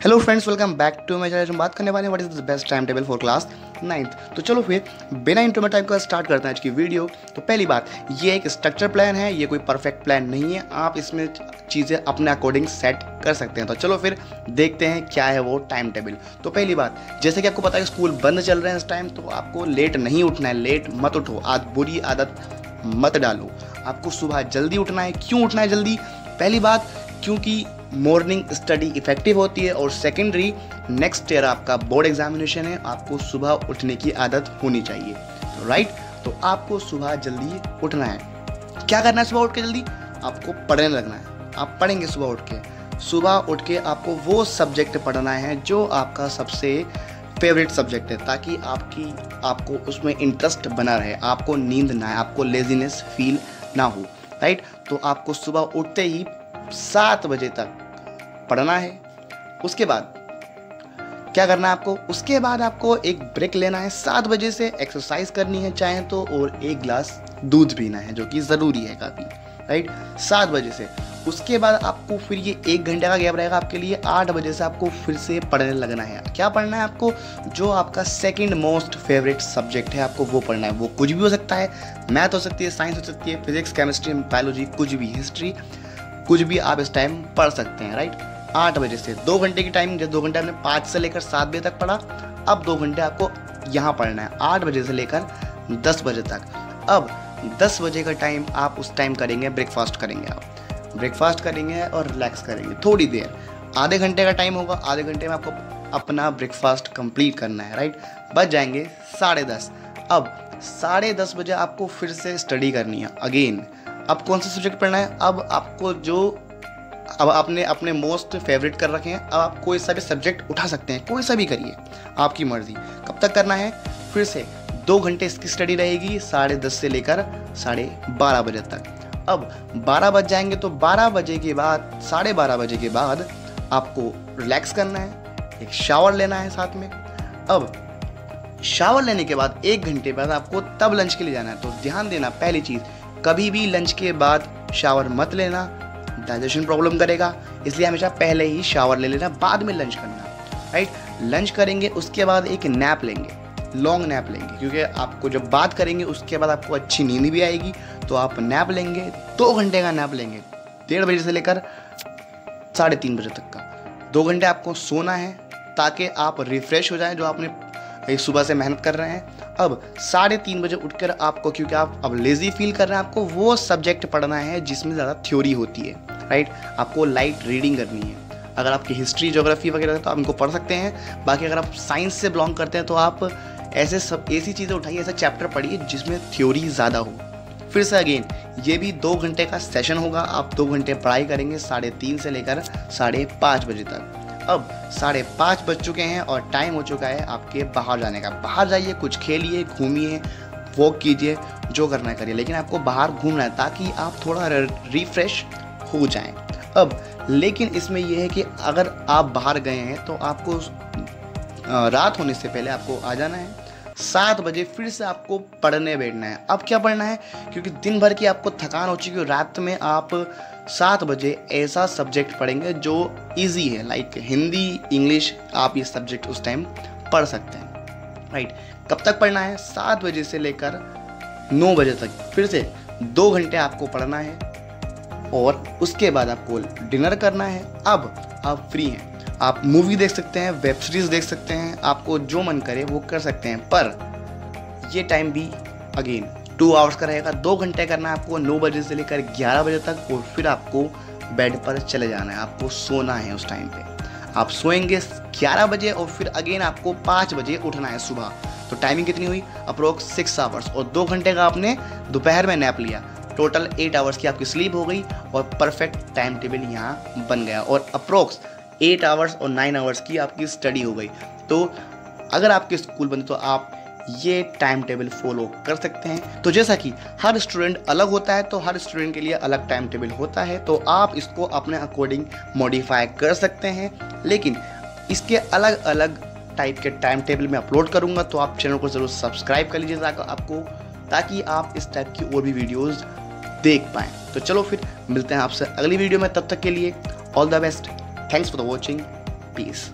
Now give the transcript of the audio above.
Hello friends welcome back to my channel हम बात करने वाले हैं what is the best time table for class ninth तो चलो फिर, बिना इंट्रो में टाइप का स्टार्ट करते हैं आज की वीडियो तो पहली बात, ये एक स्ट्रक्चर प्लान है, ये कोई परफेक्ट प्लान नहीं है. आप इसमें चीज़ें अपने अकॉर्डिंग सेट कर सकते हैं. तो चलो फिर देखते हैं क्या है वो टाइम टेबल तो पहली बात, जैसे कि आपको पता है स्कूल बंद चल रहे हैं इस टाइम तो आपको लेट नहीं उठना है. लेट मत उठो. आज बुरी आदत मत डालो. आपको सुबह जल्दी उठना है. क्यों उठना है जल्दी? पहली बात, क्योंकि मॉर्निंग स्टडी इफ़ेक्टिव होती है और सेकेंडरी नेक्स्ट ईयर आपका बोर्ड एग्जामिनेशन है, आपको सुबह उठने की आदत होनी चाहिए। तो राइट तो आपको सुबह जल्दी उठना है। क्या करना है सुबह उठ के जल्दी? आपको पढ़ने लगना है। आप पढ़ेंगे सुबह उठ के। सुबह उठ के आपको वो सब्जेक्ट पढ़ना है जो आपका सबसे फेवरेट सब्जेक्ट है, ताकि आपकी, आपको उसमें इंटरेस्ट बना रहे, आपको नींद ना आए, आपको लेजीनेस फील ना हो। राइट तो आपको सुबह उठते ही सात बजे तक पढ़ना है। उसके बाद क्या करना है आपको? उसके बाद आपको एक ब्रेक लेना है। सात बजे से एक्सरसाइज करनी है चाहे तो और एक ग्लास दूध पीना है, जो कि ज़रूरी है काफ़ी राइट सात बजे से। उसके बाद आपको फिर ये एक घंटे का गैप रहेगा आपके लिए। आठ बजे से आपको फिर से पढ़ने लगना है। क्या पढ़ना है आपको? जो आपका सेकंड मोस्ट फेवरेट सब्जेक्ट है आपको वो पढ़ना है। वो कुछ भी हो सकता है। मैथ हो सकती है साइंस हो सकती है फिजिक्स केमिस्ट्री बायोलॉजी कुछ भी हिस्ट्री कुछ भी आप इस टाइम पढ़ सकते हैं राइट आठ बजे से दो घंटे की टाइम दो घंटे आपने पाँच से लेकर सात बजे तक पढ़ा, अब दो घंटे आपको यहाँ पढ़ना है, आठ बजे से लेकर दस बजे तक। अब दस बजे का टाइम आप उस टाइम करेंगे ब्रेकफास्ट करेंगे आप। ब्रेकफास्ट करेंगे और रिलैक्स करेंगे, थोड़ी देर। आधे घंटे का टाइम होगा, आधे घंटे में आपको अपना ब्रेकफास्ट कंप्लीट करना है राइट बच जाएँगे साढ़े दस। अब साढ़े दस बजे आपको फिर से स्टडी करनी है अगेन अब कौन सा सब्जेक्ट पढ़ना है? अब आपको जो, अब आपने अपने मोस्ट फेवरेट कर रखे हैं, अब आप कोई सा भी सब्जेक्ट उठा सकते हैं, कोई सा भी करिए, आपकी मर्ज़ी। कब तक करना है? फिर से दो घंटे इसकी स्टडी रहेगी साढ़े दस से लेकर साढ़े बारह बजे तक। अब बारह बज जाएँगे तो बारह बजे के बाद, साढ़े बारह बजे के बाद आपको रिलैक्स करना है, एक शावर लेना है साथ में। अब शावर लेने के बाद एक घंटे बाद आपको तब लंच के लिए जाना है। तो ध्यान देना पहली चीज़ कभी भी लंच के बाद शावर मत लेना डाइजेशन प्रॉब्लम करेगा, इसलिए हमेशा पहले ही शावर ले लेना, बाद में लंच करना राइट लंच करेंगे, उसके बाद एक नैप लेंगे लॉन्ग नैप लेंगे, क्योंकि आपको जब बात करेंगे, उसके बाद आपको अच्छी नींद भी आएगी तो आप नैप लेंगे, दो घंटे का नैप लेंगे, डेढ़ बजे से लेकर साढ़े तीन बजे तक का। दो घंटे आपको सोना है, ताकि आप रिफ्रेश हो जाएँ, जो आपने सुबह से मेहनत कर रहे हैं अब साढ़े तीन बजे उठकर आपको, क्योंकि आप अब लेज़ी फील कर रहे हैं, आपको वो सब्जेक्ट पढ़ना है जिसमें ज़्यादा थ्योरी होती है राइट आपको लाइट रीडिंग करनी है। अगर आपकी हिस्ट्री जोग्राफी वगैरह तो आप इनको पढ़ सकते हैं। बाकी अगर आप साइंस से बिलोंग करते हैं तो आप ऐसे सब, ऐसी चीज़ें उठाइए, ऐसा चैप्टर पढ़िए जिसमें थ्योरी ज़्यादा हो। फिर से अगेन ये भी दो घंटे का सेशन होगा। आप दो घंटे पढ़ाई करेंगे साढ़े तीन से लेकर साढ़े पाँच बजे तक। अब साढ़े पाँच बज चुके हैं और टाइम हो चुका है आपके बाहर जाने का। बाहर जाइए, कुछ खेलिए, घूमिए वॉक कीजिए, जो करना करिए। लेकिन आपको बाहर घूमना है ताकि आप थोड़ा रिफ्रेश हो जाएँ। अब, लेकिन इसमें यह है कि अगर आप बाहर गए हैं तो आपको रात होने से पहले आपको आ जाना है। सात बजे फिर से आपको पढ़ने बैठना है। अब क्या पढ़ना है? क्योंकि दिन भर की आपको थकान हो चुकी है रात में आप सात बजे ऐसा सब्जेक्ट पढ़ेंगे जो इजी है लाइक हिंदी इंग्लिश आप ये सब्जेक्ट उस टाइम पढ़ सकते हैं राइट कब तक पढ़ना है? सात बजे से लेकर नौ बजे तक। फिर से दो घंटे आपको पढ़ना है और उसके बाद आपको डिनर करना है। अब आप फ्री हैं। आप मूवी देख सकते हैं वेब सीरीज़ देख सकते हैं, आपको जो मन करे वो कर सकते हैं। पर ये टाइम भी अगेन टू आवर्स का रहेगा, दो घंटे करना है आपको, नौ बजे से लेकर ग्यारह बजे तक और फिर आपको बेड पर चले जाना है, आपको सोना है उस टाइम पे। आप सोएँगे ग्यारह बजे और फिर अगेन आपको पाँच बजे उठना है सुबह। तो टाइमिंग कितनी हुई? अप्रोक्स सिक्स आवर्स और दो घंटे का आपने दोपहर में नैप लिया। टोटल एट आवर्स की आपकी स्लीप हो गई और परफेक्ट टाइम टेबल यहाँ बन गया और अप्रोक्स एट आवर्स और नाइन आवर्स की आपकी स्टडी हो गई। तो अगर आपके स्कूल बंद तो आप ये टाइम टेबल फॉलो कर सकते हैं। तो जैसा कि हर स्टूडेंट अलग होता है तो हर स्टूडेंट के लिए अलग टाइम टेबल होता है तो आप इसको अपने अकॉर्डिंग मॉडिफाई कर सकते हैं। लेकिन इसके अलग अलग टाइप के टाइम टेबल में अपलोड करूँगा तो आप चैनल को ज़रूर सब्सक्राइब कर लीजिए आपको, ताकि आप इस टाइप की और भी वीडियोज़ देख पाएँ। तो चलो फिर मिलते हैं आपसे अगली वीडियो में, तब तक के लिए all the best thanks for the watching peace